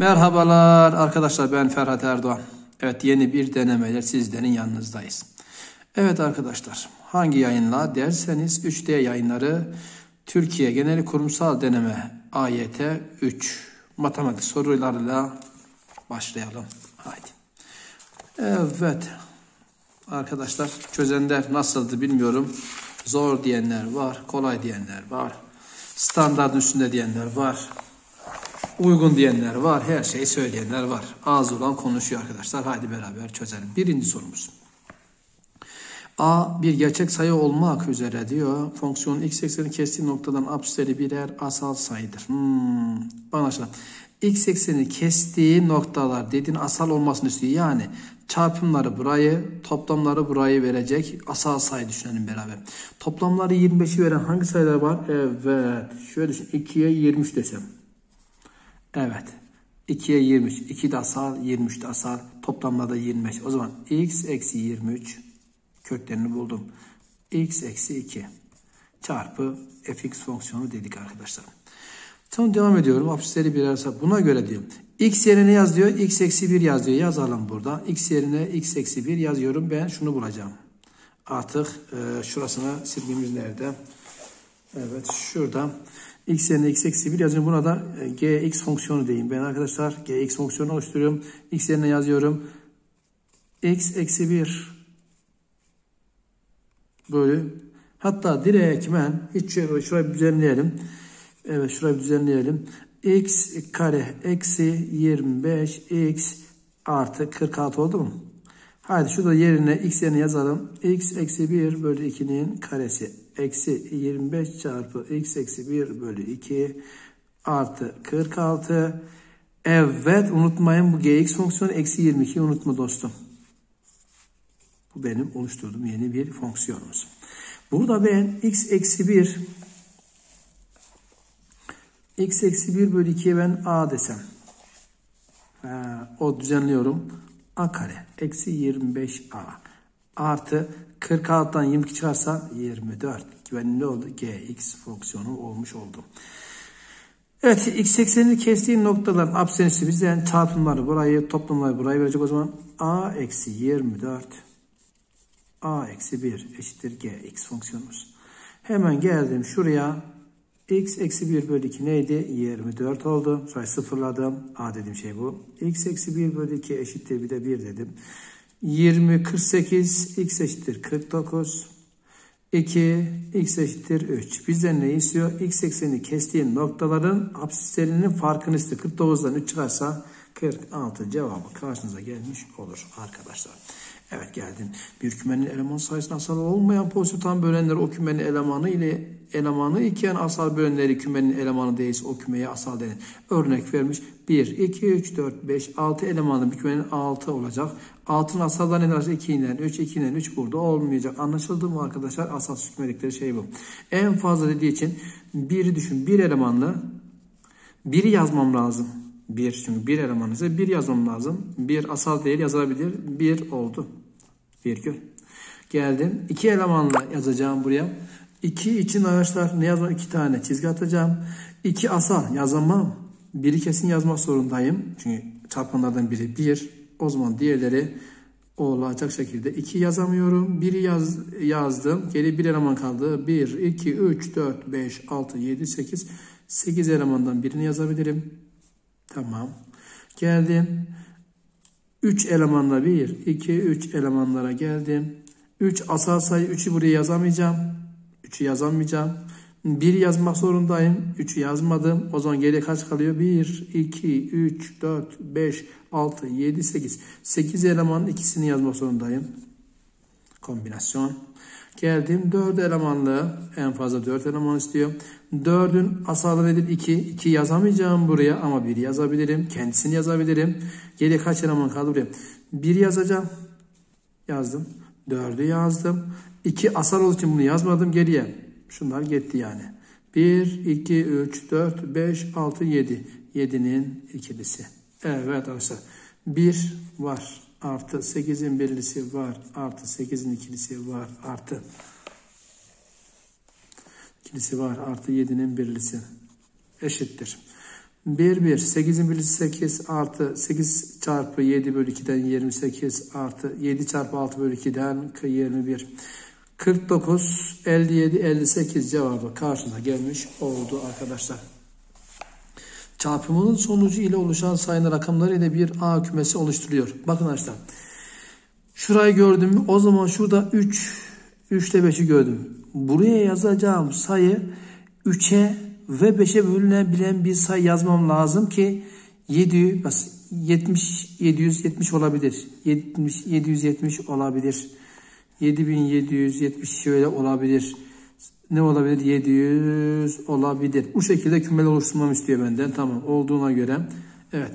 Merhabalar arkadaşlar ben Ferhat Erdoğan. Evet yeni bir denemeyle sizlerin yanınızdayız. Evet arkadaşlar hangi yayınla derseniz 3D yayınları Türkiye Genel Kurumsal Deneme AYT 3 matematik sorularıyla başlayalım. Haydi. Evet arkadaşlar çözenler nasıldı bilmiyorum. Zor diyenler var, kolay diyenler var. Standart üstünde diyenler var. Uygun diyenler var, her şeyi söyleyenler var. Ağzı olan konuşuyor arkadaşlar. Haydi beraber çözelim. Birinci sorumuz. A bir gerçek sayı olmak üzere diyor. Fonksiyon x ekseni kestiği noktadan absüsleri birer asal sayıdır. Hmm, bana aşağı. X ekseni kestiği noktalar dediğin asal olmasını istiyor. Yani çarpımları burayı, toplamları burayı verecek asal sayı düşünelim beraber. Toplamları 25'i veren hangi sayılar var? Evet. Şöyle düşün. 2'ye 23 desem. Evet. 2'ye 23. 2 de asal, 23 de asal. Toplamlarda 25. O zaman x eksi 23 köklerini buldum. x eksi 2 çarpı fx fonksiyonu dedik arkadaşlar. Tamam devam ediyorum. Apsisleri birer sayı. Buna göre diyor. X yerine yaz diyor. X eksi 1 yaz diyor. Yazalım burada. X yerine X eksi 1 yazıyorum. Ben şunu bulacağım. Artık e, şurasına silgimiz nerede? Evet şurada. X yerine X eksi 1 yazıyorum. Buna da e, Gx fonksiyonu diyeyim. Ben arkadaşlar Gx fonksiyonu oluşturuyorum. X yerine yazıyorum. X eksi 1 böyle. Hatta direktmen hiç şöyle şurayı düzenleyelim. Evet şurayı düzenleyelim. x kare eksi 25 x artı 46 oldu mu? Haydi şurada yerine x yerine yazalım. x eksi 1 bölü 2'nin karesi. Eksi 25 çarpı x eksi 1 bölü 2 artı 46. Evet unutmayın bu gx fonksiyonu eksi 22 unutma dostum. Bu benim oluşturduğum yeni bir fonksiyonumuz. Burada ben x eksi 1 x eksi 1 bölü 2'ye ben a desem. Ha, o düzenliyorum. A kare eksi 25a artı 46'dan 22 çıkarsa 24. Ben ne oldu? gx fonksiyonu olmuş oldu. Evet x eksenini kestiği noktaların absenisi bizden çarpımları burayı toplamları burayı verecek o zaman a eksi 24 a eksi 1 eşittir g x fonksiyonumuz. Hemen geldim şuraya x eksi 1 bölü 2 neydi? 24 oldu. Sonra sıfırladım. A dediğim şey bu. x eksi 1 bölü 2 eşittir bir de 1 dedim. 20, 48, x eşittir 49. 2, x eşittir 3. Bizden ne istiyor? x ekseni kestiğin noktaların absislerinin farkını istiyor. 49'dan 3 çıkarsa 46 cevabı karşınıza gelmiş olur arkadaşlar. Evet geldim. Bir kümenin eleman sayısına asal olmayan pozitif bölenler o kümenin elemanı ile elemanı iken asal bölenleri kümenin elemanı değilse o kümeye asal denir. Örnek vermiş. 1, 2, 3, 4, 5, 6 elemanı bir kümenin 6 olacak. 6'nın asaldan en az 2 ile 3, 2 ile 3 burada olmayacak. Anlaşıldı mı arkadaşlar? Asal kümelikleri şey bu. En fazla dediği için biri düşün. Bir elemanlı biri yazmam lazım. Bir çünkü bir eleman ise bir yazmam lazım. Bir asal değil yazılabilir. Bir oldu. Virgül. Geldim. İki elemanla yazacağım buraya. İki için arkadaşlar ne yazmam? İki tane çizgi atacağım. İki asal yazamam. Biri kesin yazmak zorundayım. Çünkü çarpanlardan biri bir. O zaman diğerleri olacak şekilde iki yazamıyorum. Biri yaz, yazdım. Geri bir eleman kaldı. Bir, iki, üç, dört, beş, altı, yedi, sekiz. Sekiz elemandan birini yazabilirim. Tamam. Geldim. 3 elemanla 1, 2, 3 elemanlara geldim. 3 asal sayı 3'ü buraya yazamayacağım. 3'ü yazamayacağım. 1 yazmak zorundayım. 3'ü yazmadım. O zaman geriye kaç kalıyor? 1, 2, 3, 4, 5, 6, 7, 8. 8 elemanın ikisini yazmak zorundayım. Kombinasyon. Geldim 4 elemanlı en fazla 4 eleman istiyor. 4'ün asalı nedir? 2. 2 yazamayacağım buraya ama 1 yazabilirim. Kendisini yazabilirim. Geriye kaç eleman kaldı buraya? 1 yazacağım. Yazdım. 4'ü yazdım. 2 asal olduğu için bunu yazmadım geriye. Şunlar gitti yani. 1, 2, 3, 4, 5, 6, 7. 7'nin ikilisi. Evet arkadaşlar. 1 var artı 8'in birlisi var artı 8'in ikilisi var artı ikilisi var artı 7'nin birlisi eşittir. 1 1 8'in birisi 8 artı 8 çarpı 7 bölü 2'den 28 artı 7 çarpı 6 bölü 2'den 21. 49 57 58 cevabı karşına gelmiş oldu arkadaşlar. Çarpımının sonucu ile oluşan sayılı rakamlar ile bir A kümesi oluşturuyor. Bakın arkadaşlar. Şurayı gördüm? O zaman şurada 3 3 ile 5'i gördüm. Buraya yazacağım sayı 3'e ve 5'e bölünebilen bir sayı yazmam lazım ki 7 70 770 olabilir. 70 770 olabilir. 7770 şöyle olabilir. Ne olabilir? 700 olabilir. Bu şekilde kümeler oluşturmamı istiyor benden. Tamam olduğuna göre. Evet.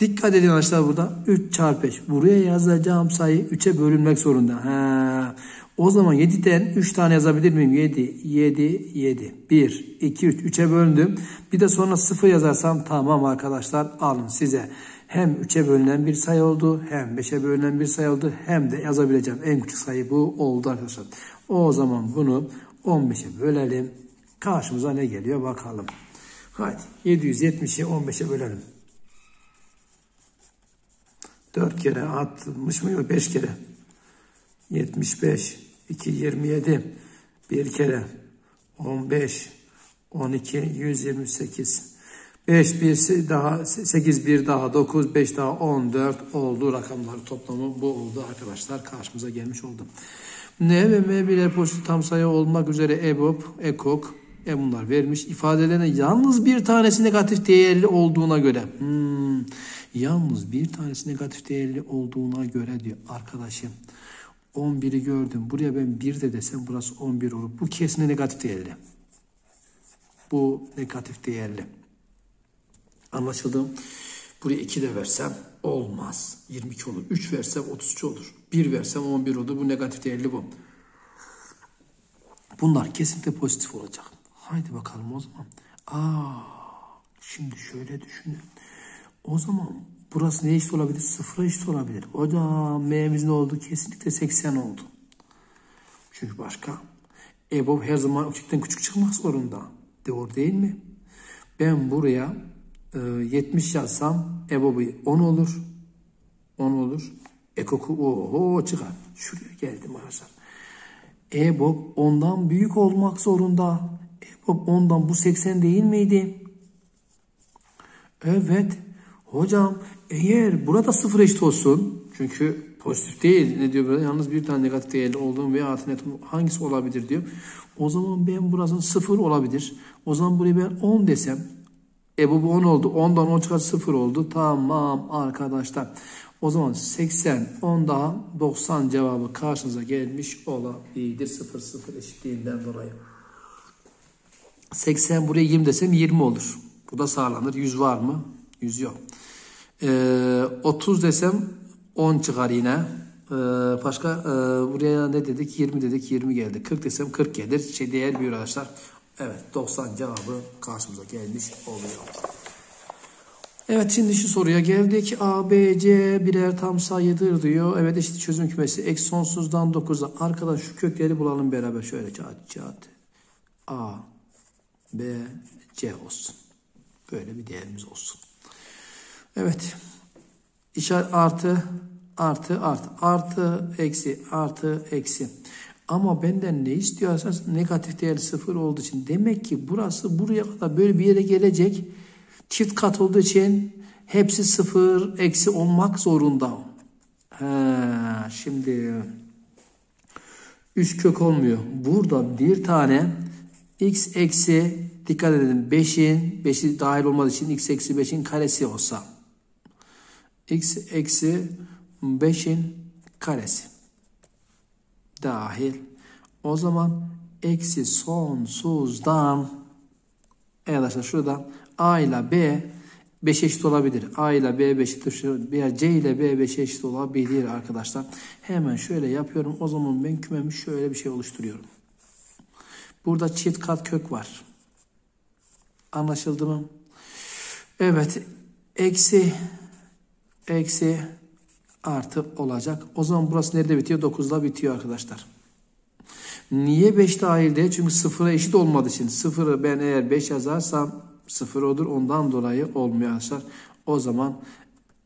Dikkat edin arkadaşlar burada 3 çarpı 5. Buraya yazacağım sayı 3'e bölünmek zorunda. Ha. O zaman 7'den 3 tane yazabilir miyim? 7, 7, 7. 1, 2, 3. 3'e böldüm. Bir de sonra 0 yazarsam tamam arkadaşlar alın size. Hem 3'e bölünen bir sayı oldu, hem 5'e bölünen bir sayı oldu, hem de yazabileceğim en küçük sayı bu oldu arkadaşlar. O zaman bunu 15'e bölelim. Karşımıza ne geliyor bakalım. Hadi 770'i 15'e bölelim. 4 kere 60 mı? 5 kere. 75, 2, 27, 1 kere. 15, 12, 128. 5 bir daha 8 bir daha 9 5 daha 14 oldu rakamları toplamı bu oldu arkadaşlar karşımıza gelmiş oldu. N ve M birer pozitif tam sayı olmak üzere EBOB, EKOK e bunlar vermiş. İfadelerine yalnız bir tanesi negatif değerli olduğuna göre. Hmm, yalnız bir tanesi negatif değerli olduğuna göre diyor arkadaşım. 11'i gördüm. Buraya ben 1 de desem burası 11 olur. Bu kesin negatif değerli. Bu negatif değerli. Anlaşıldı. Buraya 2 de versem olmaz. 22 olur. 3 versem 33 olur. 1 versem 11 olur. Bu negatif değerli bu. Bunlar kesinlikle pozitif olacak. Haydi bakalım o zaman. Aa, şimdi şöyle düşünün. O zaman burası ne eşit olabilir? Sıfıra eşit olabilir. Hocam M'miz ne oldu? Kesinlikle 80 oldu. Çünkü başka. EBOB her zaman küçükten küçük çıkmak zorunda. Doğru değil mi? Ben buraya 70 ee, yazsam EBOB'u 10 olur. 10 olur. Ekoku oho çıkar. Şuraya geldim arkadaşlar. EBOB ondan büyük olmak zorunda. EBOB ondan bu 80 değil miydi? Evet. Hocam eğer burada sıfır eşit olsun. Çünkü pozitif değil. Ne diyor burada? Yalnız bir tane negatif değerli olduğum veya artı net hangisi olabilir diyor. O zaman ben burasının sıfır olabilir. O zaman buraya ben 10 desem e bu 10 oldu. 10'dan 10 çıkar 0 oldu. Tamam arkadaşlar. O zaman 80, 10 daha 90 cevabı karşınıza gelmiş olabilir. 0, 0 eşitliğinden dolayı. 80 buraya 20 desem 20 olur. Bu da sağlanır. 100 var mı? 100 yok. Ee, 30 desem 10 çıkar yine. Ee, başka e, buraya ne dedik? 20 dedik 20 geldi. 40 desem 40 gelir. Şey değer büyür arkadaşlar. Evet 90 cevabı karşımıza gelmiş oluyor. Evet şimdi şu soruya geldik. A, B, C birer tam sayıdır diyor. Evet eşit çözüm kümesi. Eksi sonsuzdan 9'a. Arkadaş şu kökleri bulalım beraber. Şöyle çat çat. A, B, C olsun. Böyle bir değerimiz olsun. Evet. İşaret artı, artı, artı. Artı, eksi, artı, eksi. Ama benden ne istiyorsanız negatif değer sıfır olduğu için demek ki burası buraya kadar böyle bir yere gelecek. Çift kat olduğu için hepsi sıfır eksi olmak zorunda. He, şimdi üç kök olmuyor. Burada bir tane x eksi dikkat edin 5'in 5'i dahil olmadığı için x eksi 5'in karesi olsa x eksi 5'in karesi dahil. O zaman eksi sonsuzdan arkadaşlar şuradan a ile b 5 eşit olabilir. A ile B 5 eşit veya C ile B 5 eşit olabilir arkadaşlar. Hemen şöyle yapıyorum. O zaman ben kümemi şöyle bir şey oluşturuyorum. Burada çift kat kök var. Anlaşıldı mı? Evet. Eksi eksi artı olacak. O zaman burası nerede bitiyor? 9'da bitiyor arkadaşlar. Niye 5 dahil değil? Çünkü sıfıra eşit olmadığı için. Sıfırı ben eğer 5 yazarsam sıfır odur. Ondan dolayı olmuyor arkadaşlar. O zaman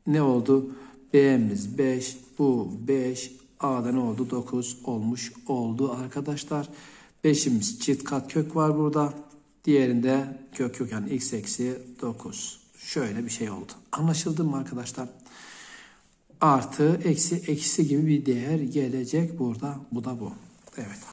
ne oldu? B'miz 5, bu 5, A'da ne oldu? 9 olmuş oldu arkadaşlar. 5'imiz çift kat kök var burada. Diğerinde kök yok yani x eksi 9. Şöyle bir şey oldu. Anlaşıldı mı arkadaşlar? Artı, eksi, eksi gibi bir değer gelecek burada. Bu da bu. Evet.